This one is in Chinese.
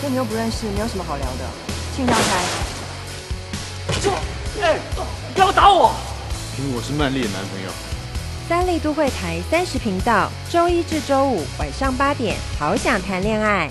跟你又不认识，你有什么好聊的？请让开。就，哎，你不要打我！因为我是曼丽的男朋友。三立都会台三十频道，周一至周五晚上八点，好想谈恋爱。